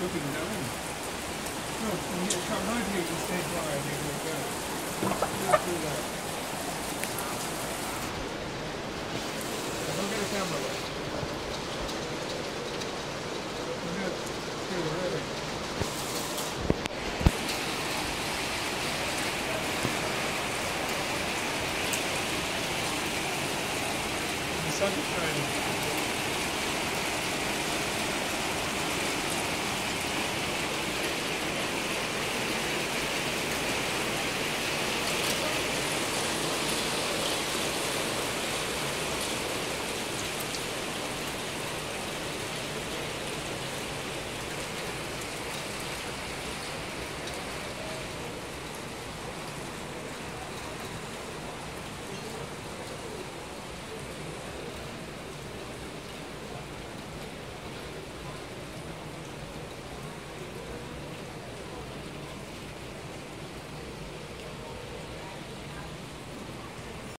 looking down. No, when you come right here, you stay dry and you look down. Just do that. Now, Don't get a camera away. Look at, here. The sun is shining.